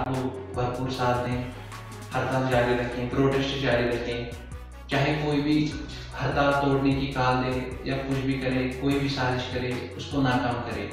आप लोग भरपूर साथ दें हड़ताल जारी रखें प्रोटेस्ट जारी रखें। चाहे कोई भी हड़ताल तोड़ने की काल दे या कुछ भी करे, कोई भी साजिश करे, उसको नाकाम करे।